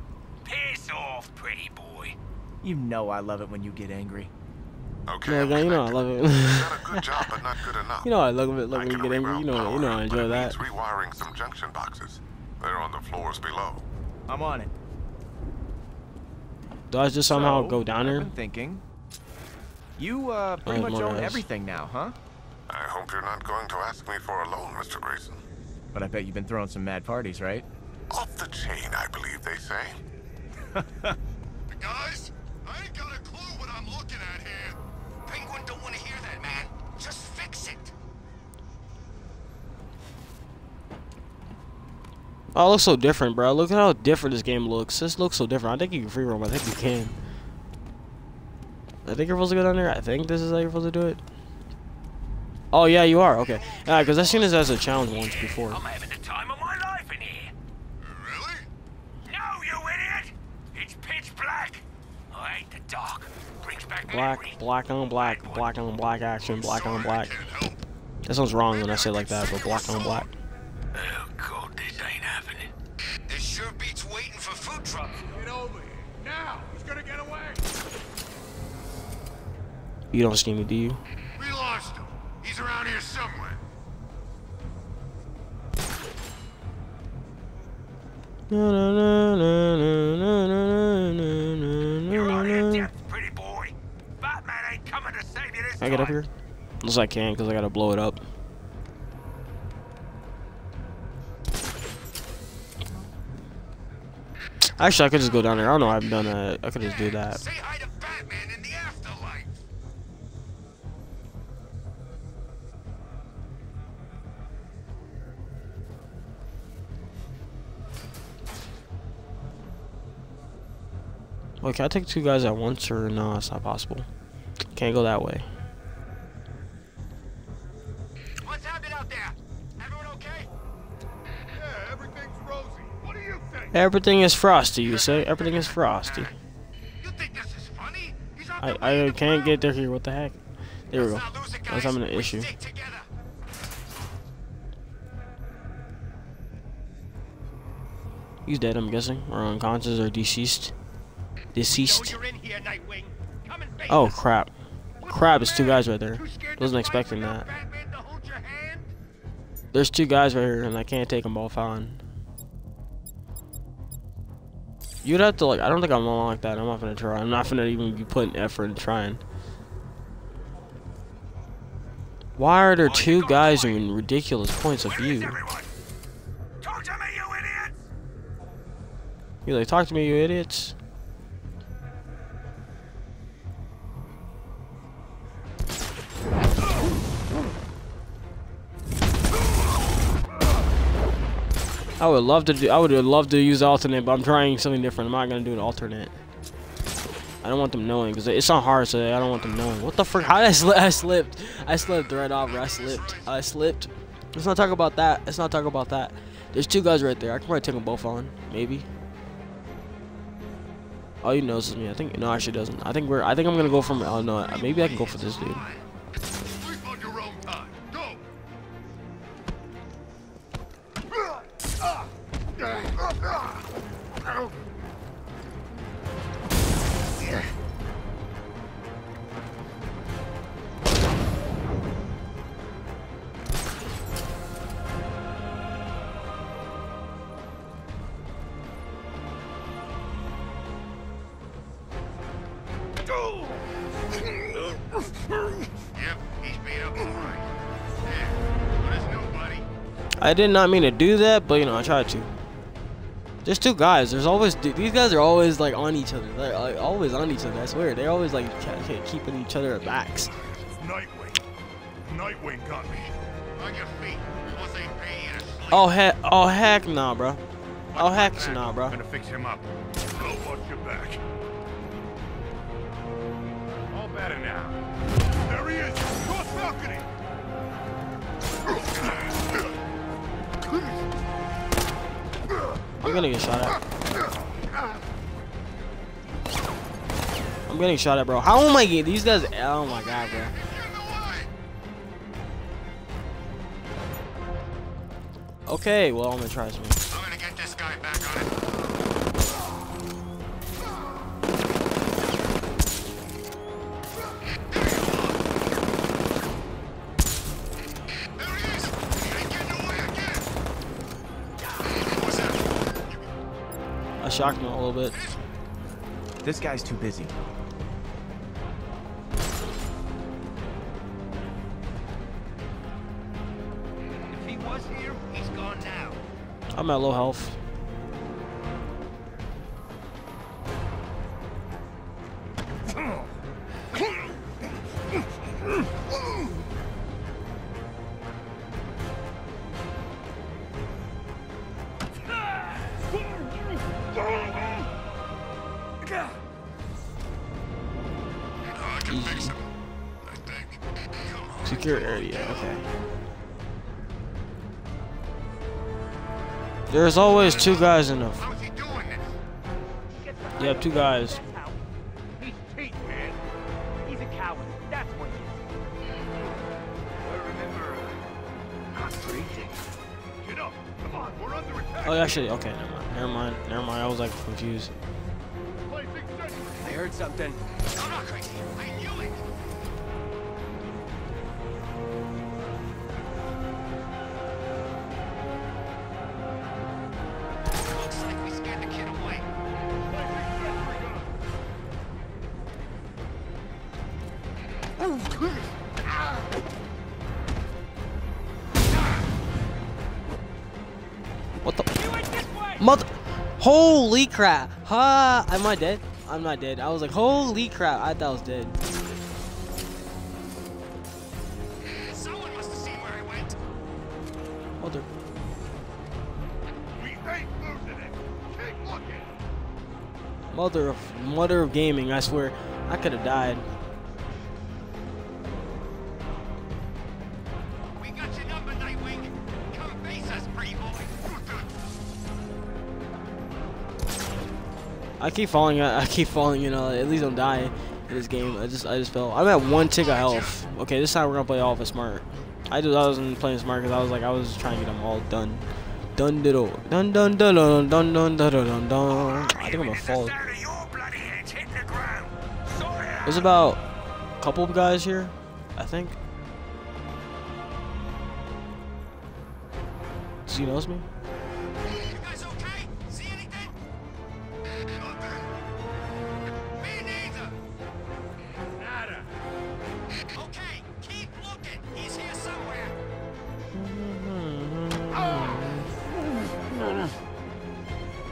Piss off, pretty boy. You know I love it when you get angry. Okay, Yeah, I'm you know I love it. Done a [LAUGHS] good job, but not good enough. you know I love it. Love when you get angry. You know, power, you know I but enjoy it that. needs rewiring some junction boxes. They're on the floors below. I'm on it. Do I just somehow So, go down I've there? been thinking. You uh, pretty much own guys. everything now, huh? I hope you're not going to ask me for a loan, Mr. Grayson. But I bet you've been throwing some mad parties, right? Off the chain, I believe they say. [LAUGHS] Guys, I ain't got a clue what I'm looking at here. Penguin don't want to hear that, man. Just fix it. Oh, it looks so different, bro. Look at how different this game looks. This looks so different. I think you can free roam. I think you can. I think you're supposed to go down there. I think this is how you're supposed to do it. Oh, yeah, you are. Okay. Yeah, because I've seen this as a challenge once before. I'm having the time of my life in here. Really? No, you idiot! It's pitch black. I hate the dark. Brings back Black, memories. black on black, black on black action, black on black. That sounds wrong when I say it like that, but black on black. You don't see me, do you? We lost him. He's around here somewhere. You're on your Can depth, pretty boy. Batman ain't coming to save you this I get up here? Unless I can, because I gotta blow it up. Actually, I could just go down there. I don't know. I've done that. I could just do that. Wait, can I take two guys at once, or no? It's not possible. Can't go that way. What's happening out there? Everyone okay? Yeah, everything's rosy. What do you think? Everything is frosty, you say? Everything is frosty. You think this is funny? He's out I, there I can't get there here. What the heck? There we go. Let's not lose it, I was guys. having an We issue. He's dead, I'm guessing. Or unconscious or deceased. Deceased. you're in here, Nightwing. Come and face Oh, crap. Crap, it's two guys right there. Too scared to Wasn't expecting that. Batman to hold your hand? There's two guys right here, and I can't take them both on. You'd have to, like, I don't think I'm long like that. I'm not gonna try. I'm not gonna even be putting effort in trying. Why are there oh, two guys in ridiculous points of view? Talk to me, you idiots! You like, talk to me, you idiots. I would love to do. I would love to use alternate, but I'm trying something different. I'm not gonna do an alternate. I don't want them knowing because it's not hard, so I don't want them knowing. What the frick? How [LAUGHS] did I slip? I slipped. I slipped right off. I slipped. I slipped. Let's not talk about that. Let's not talk about that. There's two guys right there. I can probably take them both on, maybe. Oh, he knows me. I think no, actually doesn't. I think we're. I think I'm gonna go from. Oh no, maybe I can go for this dude. I did not mean to do that, but you know I tried to. There's two guys. There's always these guys are always like on each other. They're like, always on each other. I swear. They're always like keeping each other at backs. Nightwing. Nightwing got me. On your feet. Plus ain't paying you to sleep. Oh heck, oh heck nah, bro. Oh heck nah, bro. I'm Gonna fix him up. Go watch your back. All better now. I'm gonna get shot at. I'm getting shot at, bro. How am I getting these guys? Oh my god, bro. Okay, well I'm gonna try something. Shocked him a little bit. This guy's too busy. If he was here, he's gone now. I'm at low health. There's always two guys in the. Yeah, two guys. He's cheap, man. He's a coward. That's what he is. I remember uh, not breathing. Get up. Come on, we're under attack. Oh, actually, okay, never mind. Never mind. Never mind. I was like confused. I heard something. I'm not crazy. I knew it. Holy crap. Ha! Am I dead? I'm not dead. I was like, holy crap. I thought I was dead. Someone must have seen where I went. Mother. We ain't losing it. Keep looking. Mother of mother of gaming. I swear, I could have died. I keep falling. I keep falling. You know, at least don't die in this game. I just, I just fell. I'm at one tick of health. Okay, this time we're gonna play all of it smart. I just, I wasn't playing smart because I was like, I was trying to get them all done. Dun diddle. Dun dun dun dun dun dun dun dun dun dun. I think I'm gonna fall. There's about a couple of guys here, I think. Does he knows me?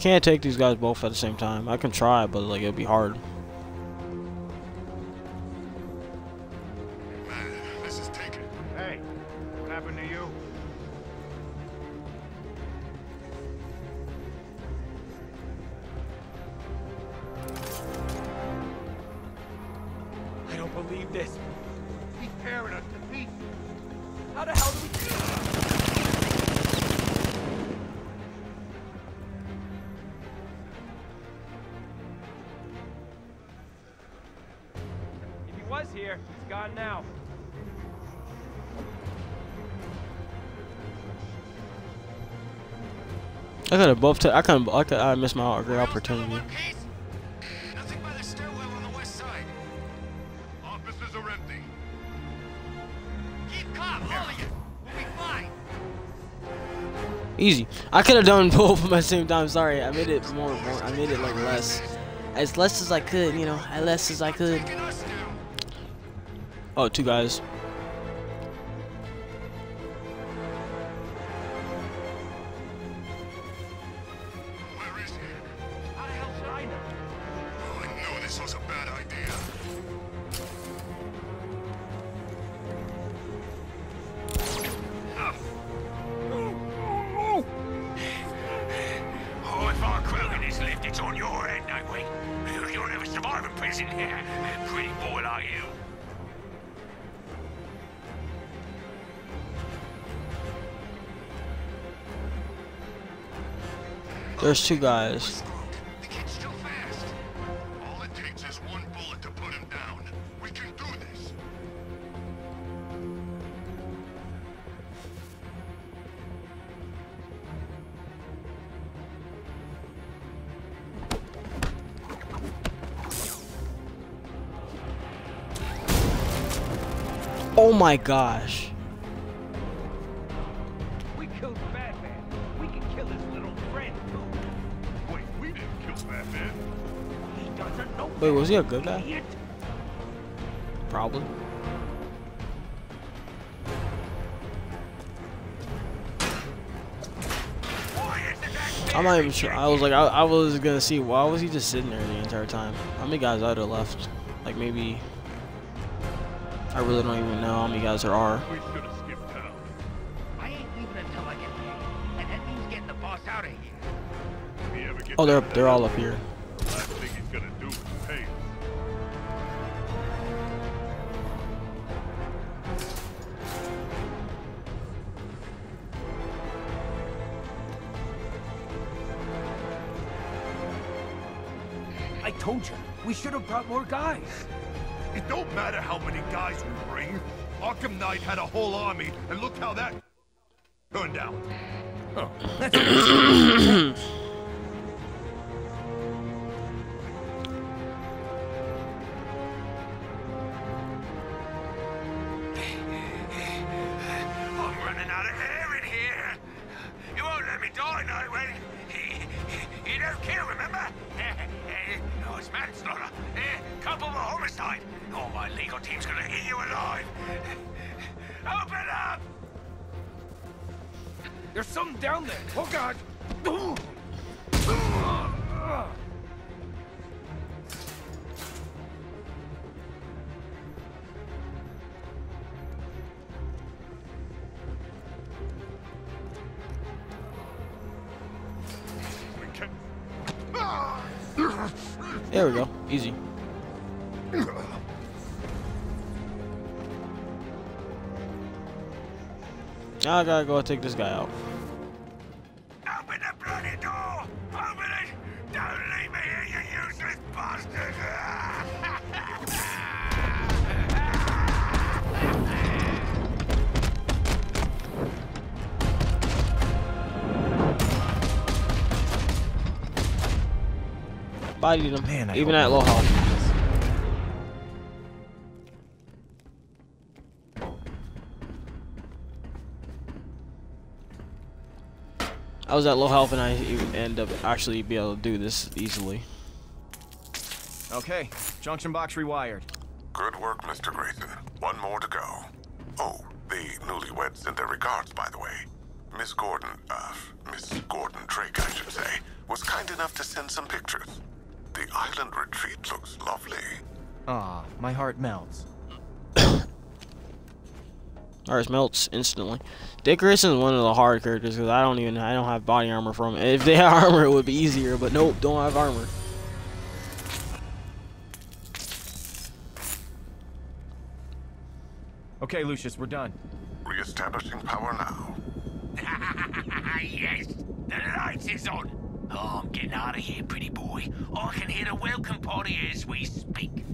can't take these guys both at the same time. I can try, but like it'll be hard. I could have both. I could. I. I missed my great opportunity. Easy. I could have done [LAUGHS] both at the same time. Sorry, I made it more. more I made it like less, as less as I could. You know, as less as I could. Oh, two guys. Do guys. Oh my gosh. Wait, was he a good guy? Probably. I'm not even sure. I was like, I, I was gonna see why was he just sitting there the entire time? How many guys I'd have left? Like maybe. I really don't even know how many guys there are. We should have skipped town. I ain't leaving until I get paid, and that means getting the boss out of here. If he ever gets Oh, they're they're all up here. Told you, we should have brought more guys. It don't matter how many guys we bring. Arkham Knight had a whole army, and look how that turned out. I'm [COUGHS] I gotta go take this guy out. Open the bloody door! Open it! Don't leave me here, you useless bastard! Bodied him. Man, Even at low health. Was at low health and I end up actually be able to do this easily. Okay, junction box rewired. Good work, Mr. Grayson. One more to go. Oh, the newlyweds sent their regards, by the way. Miss Gordon, uh, Miss Gordon Drake, I should say, was kind enough to send some pictures. The island retreat looks lovely. Ah, my heart melts. Ours melts instantly. Dick Grayson is one of the hard characters because I don't even I don't have body armor from him. If they had [LAUGHS] armor, it would be easier. But nope, don't have armor. Okay, Lucius, we're done. Re-establishing power now. [LAUGHS] yes, the lights is on. Oh, I'm getting out of here, pretty boy. I can hear the welcome party as we speak.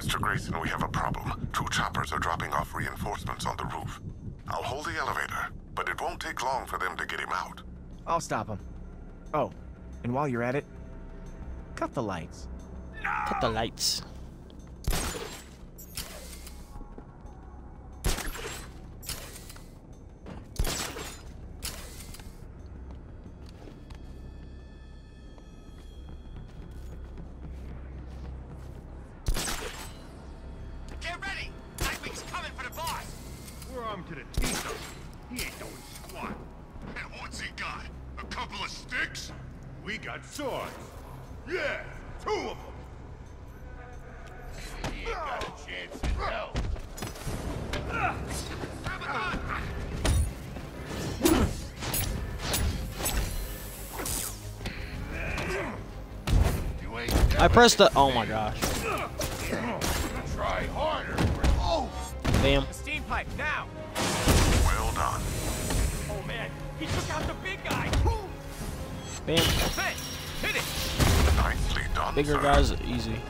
Mr. Grayson, we have a problem. Two choppers are dropping off reinforcements on the roof. I'll hold the elevator, but it won't take long for them to get him out. I'll stop him. Oh, and while you're at it, cut the lights. Cut the lights. Ain't I pressed the. Oh my gosh. Try harder. Oh! Bam. The steam pipe, now! Well done. Oh man, he took out the big guy. Bam. Hey, hit it! Nicely done, Bigger sir. guys, easy.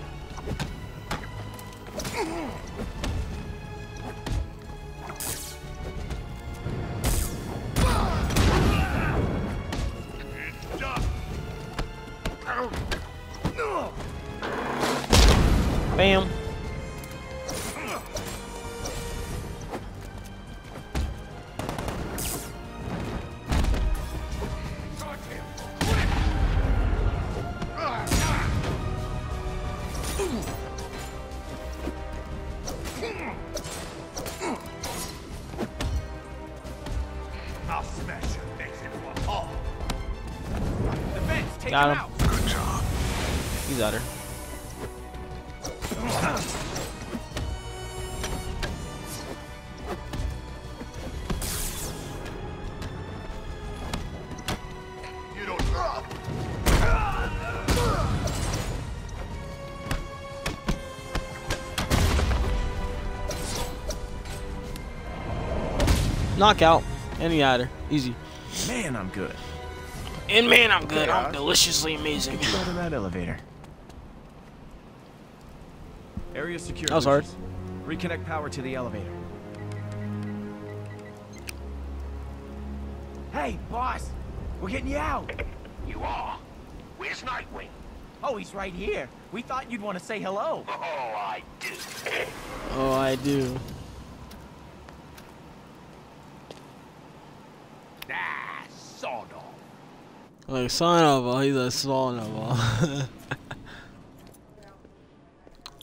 I'll smash your face into a hole. The fence, take Got him him. out! Good job. He's at her. You don't. Knockout. And he had her. Easy. Man, I'm good. And man, I'm good. Yeah. I'm deliciously amazing. Get you out of that elevator. Area secure. That was hard. Reconnect power to the elevator. Hey, boss! We're getting you out! You are? Where's Nightwing? Oh, he's right here. We thought you'd want to say hello. Oh, I do. Oh, I do. Like son of a, he's a son of a.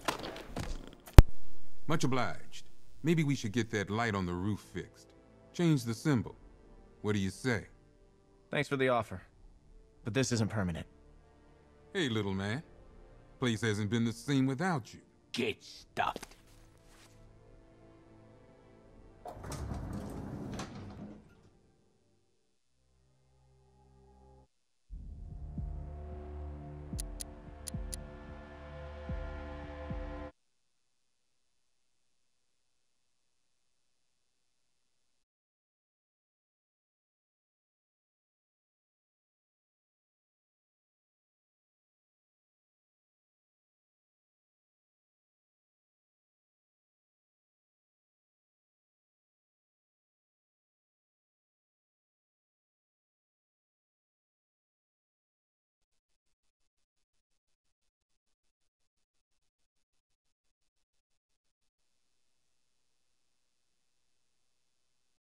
[LAUGHS] Much obliged. Maybe we should get that light on the roof fixed. Change the symbol. What do you say? Thanks for the offer. But this isn't permanent. Hey, little man. Place hasn't been the same without you. Get stuffed.